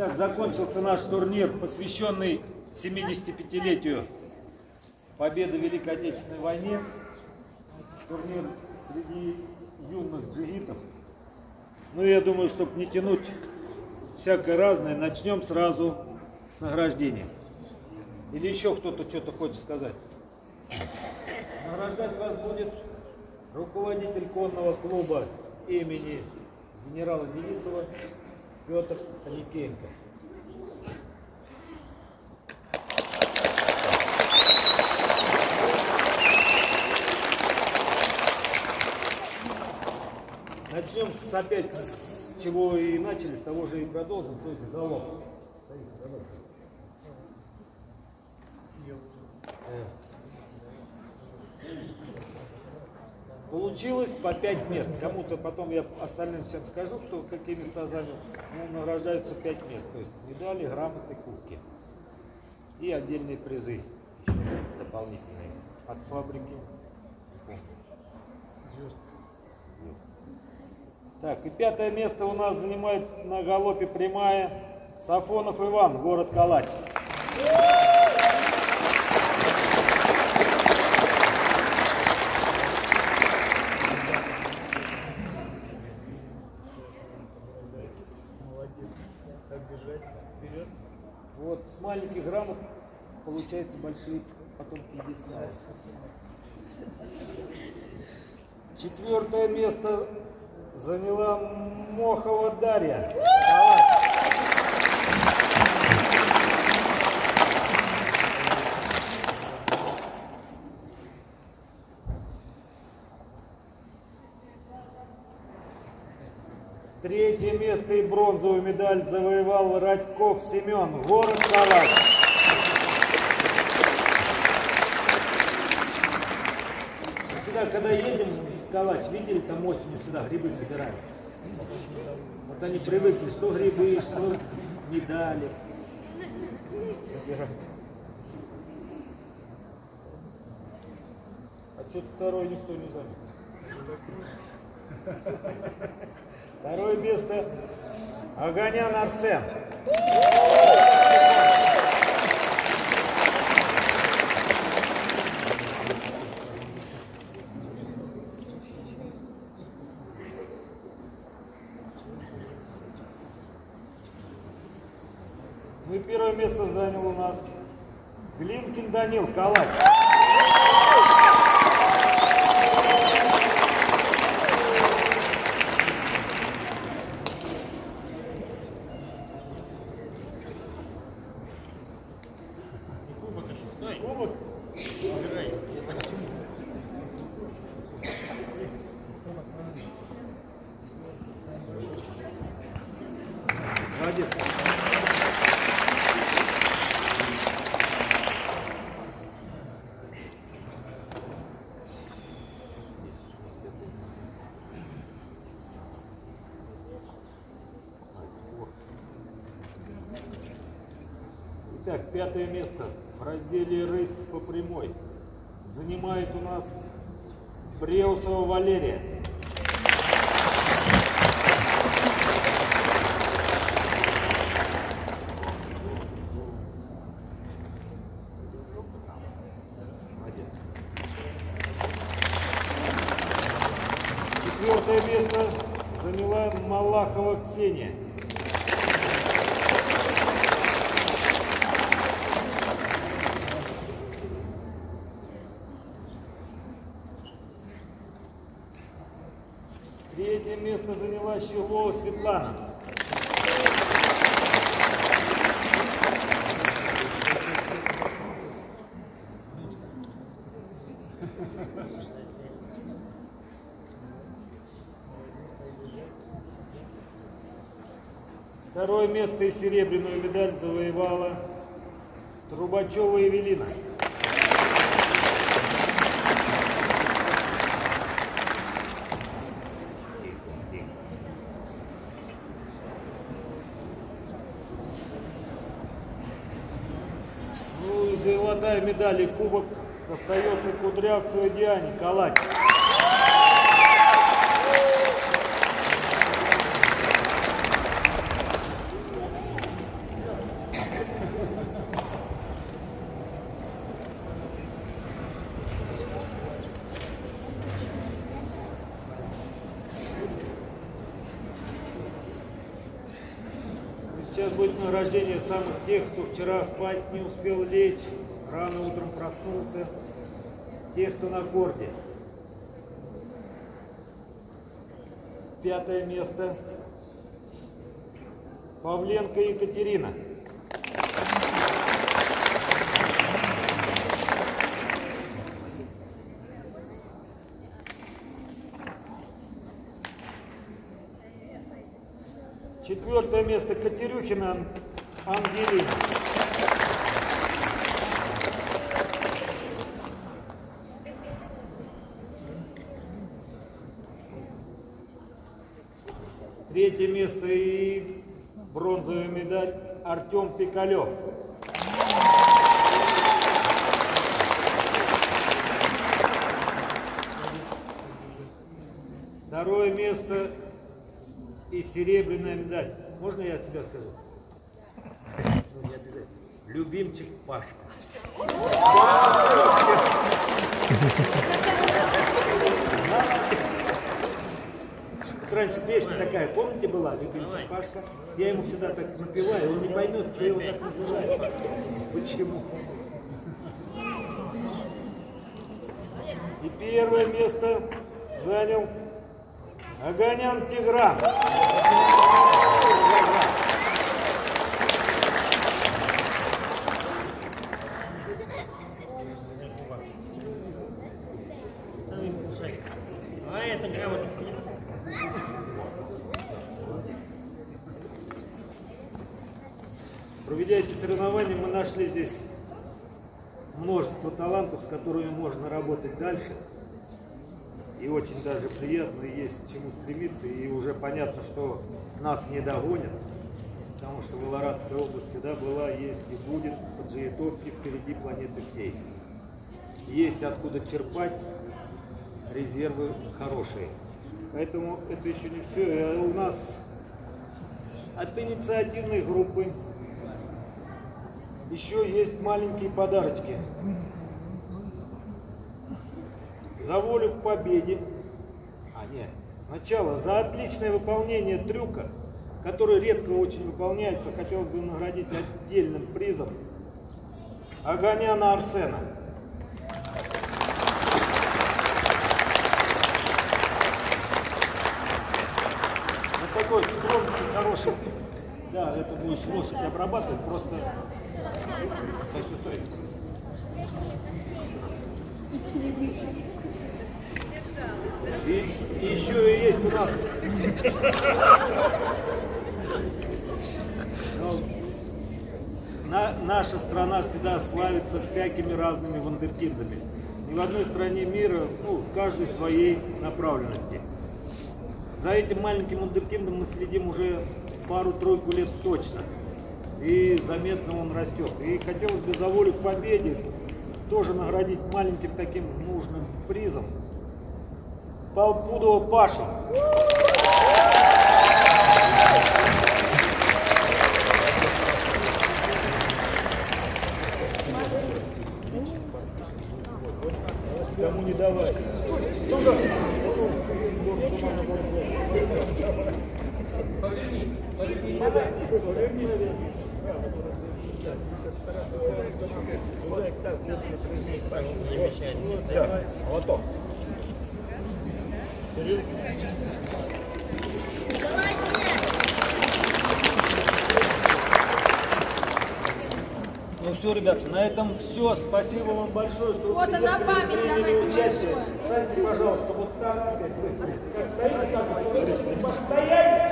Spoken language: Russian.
Итак, закончился наш турнир, посвященный 75-летию победы в Великой Отечественной войне. Турнир среди юных джигитов. Ну, я думаю, чтобы не тянуть всякое разное, начнем сразу с награждения. Или еще кто-то что-то хочет сказать? Награждать вас будет руководитель конного клуба имени генерала Денисова Петр Аникеенко. Начнем с опять с чего и начали, с того же и продолжим, то есть залог. Получилось по 5 мест. Кому-то потом я остальным всем скажу, кто какие места занял. Ну, награждаются 5 мест. То есть медали, грамоты, кубки. И отдельные призы еще дополнительные. От фабрики. Так, и пятое место у нас занимает на галопе прямая Сафонов Иван, город Калач. Вот, с маленьких граммов получается большие потом объясняют. Четвертое место заняла Мохова Дарья. Третье место и бронзовую медаль завоевал Радьков Семен, город Калач. Сюда, когда едем в Калач, видели, там осенью сюда грибы собирали. Вот они привыкли, что грибы, что медали собирать. А что-то второй никто не занял. Второе место Аганян Арсен. Ну и первое место занял у нас Глинкин Данил Калач. Кубок? Молодец. Итак, пятое место в разделе «Рысь по прямой» занимает у нас Бреусова Валерия. Четвертое место заняла Малахова Ксения. Третье место заняла Щелова Светлана. Второе место и серебряную медаль завоевала Трубачева Евелина. золотая медаль и кубок достается Кудрявцевой Диане Калач. Сейчас будет награждение самых тех, кто вчера спать не успел лечь рано утром проснулся, тех, кто на корде. Пятое место. Павленко Екатерина. Четвертое место Катерюхина Ангелина. Третье место и бронзовая медаль Артем Пикалев. Второе место и серебряная медаль. Можно я от себя скажу? Ну, не обязательно. Любимчик Пашка. Раньше песня такая, помните, была «Любимчик Пашка»? Я ему всегда так напеваю, он не поймет, что его так называют. Почему? И первое место занял Аганян Тигран. А это грамотно Проведя эти соревнования, мы нашли здесь множество талантов, с которыми можно работать дальше. И очень даже приятно, есть к чему стремиться, и уже понятно, что нас не догонят, потому что Волорадская область всегда была, есть и будет, Поджиятовки впереди планеты всей. Есть откуда черпать, резервы хорошие. Поэтому это еще не все. У нас от инициативной группы еще есть маленькие подарочки. За волю к победе. А, нет. Сначала за отличное выполнение трюка, который редко очень выполняется, хотел бы наградить отдельным призом Аганяна Арсена. Вот такой скромный, хороший. Да, это будешь лошадь обрабатывать, просто. И, и еще и есть у нас Ну, на- наша страна всегда славится всякими разными вундеркиндами. Ни в одной стране мира, ну, каждой своей направленности. За этим маленьким вундеркиндом мы следим уже пару-тройку лет точно. И заметно он растет. И хотелось бы за волю к победе тоже наградить маленьким таким нужным призом Полпудова Пашу. Кому не давать. Ну да. не мешает. Вот Ну все, ребята, на этом все. Спасибо вам большое, что вы Фото на приехали, память давайте большое. Встаньте, пожалуйста, вот так. Как стоите, так вот.